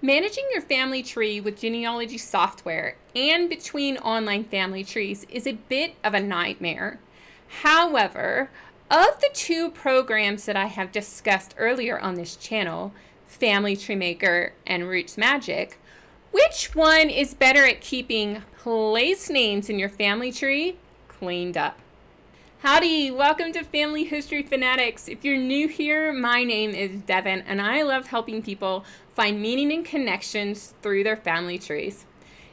Managing your family tree with genealogy software and between online family trees is a bit of a nightmare. However, of the two programs that I have discussed earlier on this channel, Family Tree Maker and RootsMagic, which one is better at keeping place names in your family tree cleaned up? Howdy, welcome to Family History Fanatics. If you're new here, my name is Devin and I love helping people find meaning and connections through their family trees.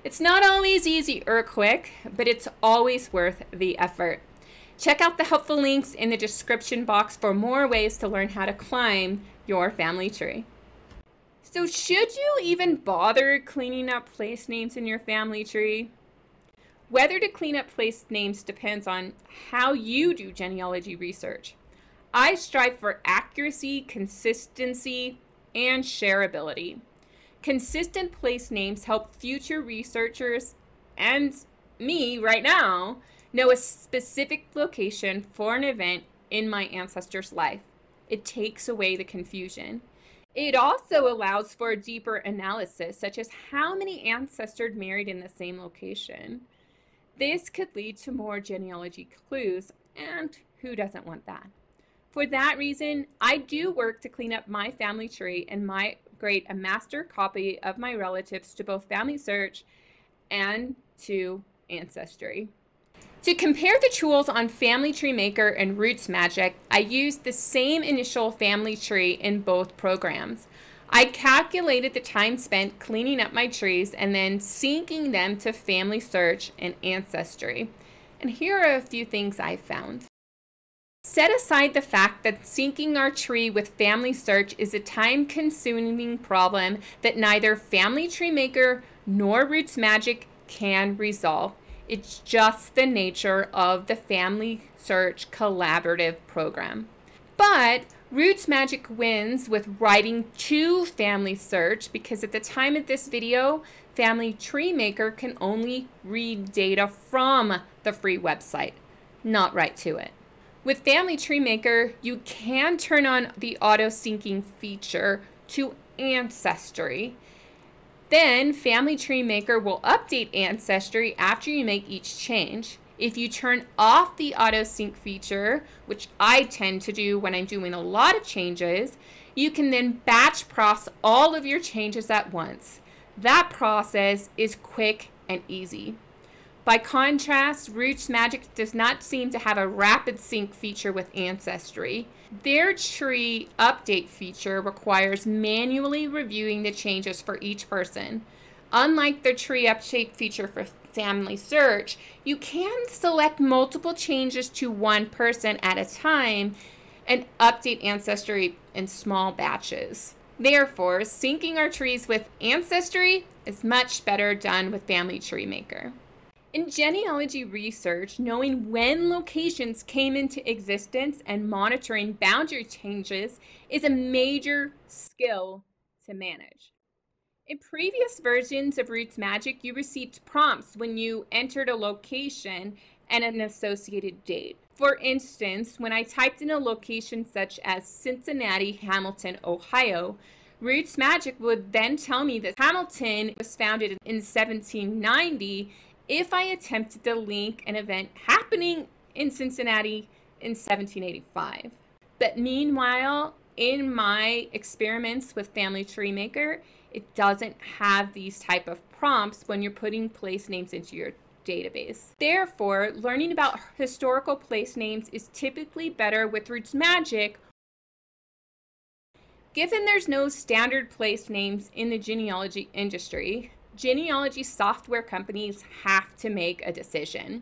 It's not always easy or quick, but it's always worth the effort. Check out the helpful links in the description box for more ways to learn how to climb your family tree. So should you even bother cleaning up place names in your family tree? Whether to clean up place names depends on how you do genealogy research. I strive for accuracy, consistency, and shareability. Consistent place names help future researchers and me right now know a specific location for an event in my ancestor's life. It takes away the confusion. It also allows for a deeper analysis, such as how many ancestors married in the same location. This could lead to more genealogy clues, and who doesn't want that? For that reason, I do work to clean up my family tree and migrate a master copy of my relatives to both FamilySearch and to Ancestry. To compare the tools on Family Tree Maker and RootsMagic, I used the same initial family tree in both programs. I calculated the time spent cleaning up my trees and then syncing them to FamilySearch and Ancestry. And here are a few things I found. Set aside the fact that syncing our tree with FamilySearch is a time consuming problem that neither Family Tree Maker nor RootsMagic can resolve. It's just the nature of the Family Search collaborative program. But RootsMagic wins with writing to FamilySearch because at the time of this video, Family Tree Maker can only read data from the free website, not write to it. With Family Tree Maker, you can turn on the auto syncing feature to Ancestry. Then Family Tree Maker will update Ancestry after you make each change. If you turn off the auto sync feature, which I tend to do when I'm doing a lot of changes, you can then batch process all of your changes at once. That process is quick and easy. By contrast, RootsMagic does not seem to have a rapid sync feature with Ancestry. Their tree update feature requires manually reviewing the changes for each person. Unlike the tree update feature for FamilySearch, you can select multiple changes to one person at a time and update Ancestry in small batches. Therefore, syncing our trees with Ancestry is much better done with Family Tree Maker. In genealogy research, knowing when locations came into existence and monitoring boundary changes is a major skill to manage. In previous versions of RootsMagic, you received prompts when you entered a location and an associated date. For instance, when I typed in a location such as Cincinnati, Hamilton, Ohio, RootsMagic would then tell me that Hamilton was founded in 1790 if I attempted to link an event happening in Cincinnati in 1785. But meanwhile, in my experiments with Family Tree Maker, it doesn't have these type of prompts when you're putting place names into your database. Therefore, learning about historical place names is typically better with RootsMagic. Given there's no standard place names in the genealogy industry, genealogy software companies have to make a decision.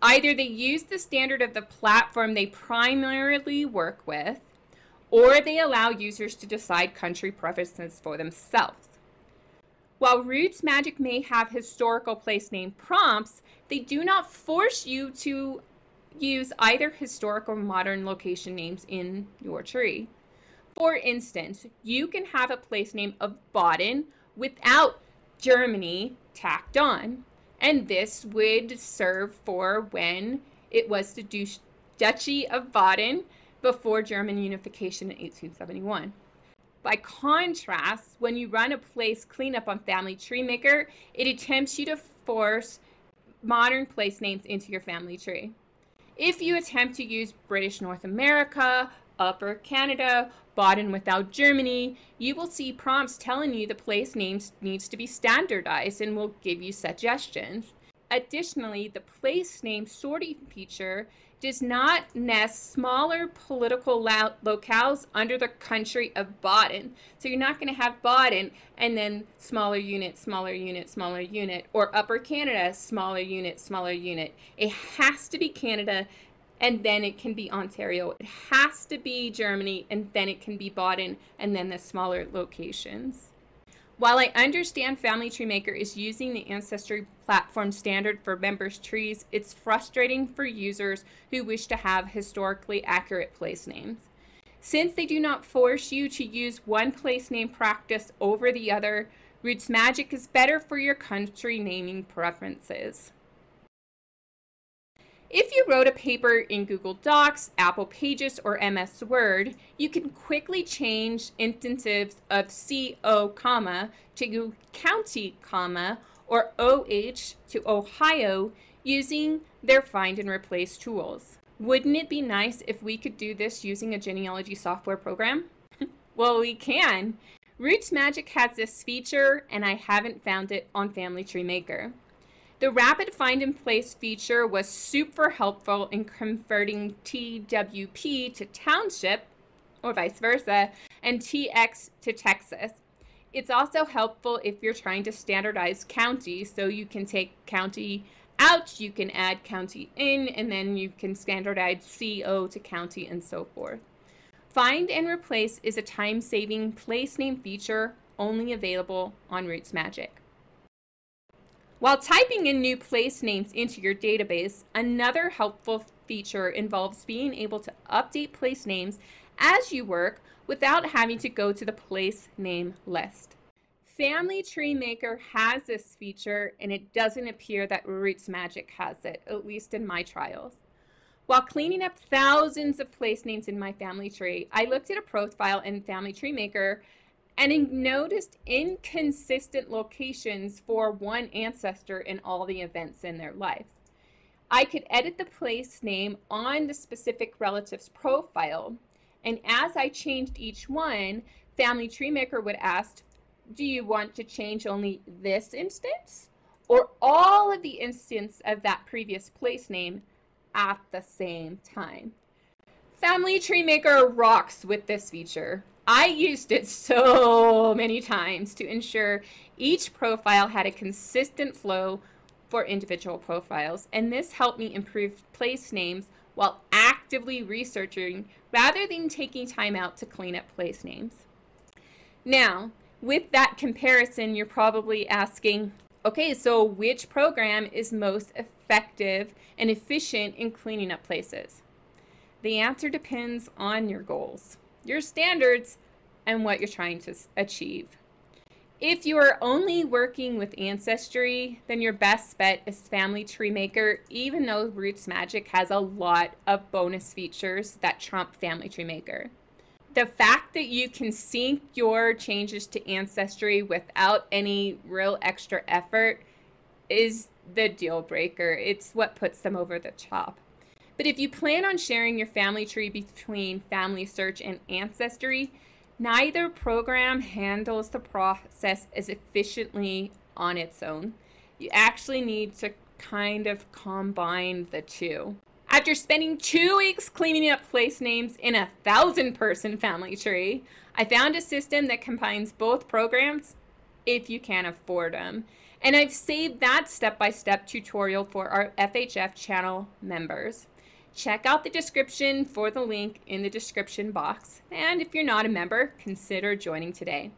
Either they use the standard of the platform they primarily work with, or they allow users to decide country preferences for themselves. While RootsMagic may have historical place name prompts, they do not force you to use either historic or modern location names in your tree. For instance, you can have a place name of Baden without Germany tacked on. And this would serve for when it was the Duchy of Baden before German unification in 1871. By contrast, when you run a place cleanup on Family Tree Maker, it attempts you to force modern place names into your family tree. If you attempt to use British North America, Upper Canada, Baden without Germany, you will see prompts telling you the place names needs to be standardized and will give you suggestions. Additionally, the place name sorting feature does not nest smaller political lo- locales under the country of Baden. So you're not going to have Baden and then smaller unit, smaller unit, smaller unit, or Upper Canada, smaller unit, smaller unit. It has to be Canada and then it can be Ontario. It has to be Germany and then it can be Baden and then the smaller locations. While I understand Family Tree Maker is using the Ancestry platform standard for members' trees, it's frustrating for users who wish to have historically accurate place names. Since they do not force you to use one place name practice over the other, RootsMagic is better for your country naming preferences. If you wrote a paper in Google Docs, Apple Pages, or MS Word, you can quickly change instances of CO, comma, to county, comma, or OH to Ohio using their find and replace tools. Wouldn't it be nice if we could do this using a genealogy software program? well, we can. RootsMagic has this feature, and I haven't found it on Family Tree Maker. The rapid find in place feature was super helpful in converting TWP to township, or vice versa, and TX to Texas. It's also helpful if you're trying to standardize county, so you can take county out, you can add county in, and then you can standardize CO to county and so forth. Find and replace is a time saving place name feature only available on RootsMagic. While typing in new place names into your database, another helpful feature involves being able to update place names as you work without having to go to the place name list. Family Tree Maker has this feature and it doesn't appear that RootsMagic has it, at least in my trials. While cleaning up thousands of place names in my family tree, I looked at a profile in Family Tree Maker and noticed inconsistent locations for one ancestor in all the events in their life. I could edit the place name on the specific relative's profile, and as I changed each one, Family Tree Maker would ask, do you want to change only this instance or all of the instance of that previous place name at the same time? Family Tree Maker rocks with this feature. I used it so many times to ensure each profile had a consistent flow for individual profiles, and this helped me improve place names while actively researching rather than taking time out to clean up place names. Now, with that comparison, you're probably asking, okay, so which program is most effective and efficient in cleaning up places? The answer depends on your goals your standards, and what you're trying to achieve. If you are only working with Ancestry, then your best bet is Family Tree Maker, even though RootsMagic has a lot of bonus features that trump Family Tree Maker. The fact that you can sync your changes to Ancestry without any real extra effort is the deal breaker. It's what puts them over the top. But if you plan on sharing your family tree between FamilySearch and Ancestry, neither program handles the process as efficiently on its own. You actually need to kind of combine the two. After spending two weeks cleaning up place names in a thousand person family tree, I found a system that combines both programs if you can afford them. And I've saved that step by step tutorial for our FHF channel members. Check out the description for the link in the description box. And if you're not a member, consider joining today.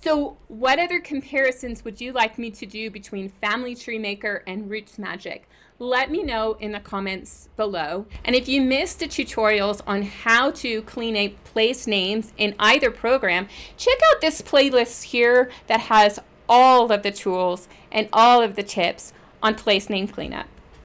So, what other comparisons would you like me to do between Family Tree Maker and RootsMagic? Let me know in the comments below. And if you missed the tutorials on how to clean a place names in either program, check out this playlist here that has all of the tools and all of the tips on place name cleanup.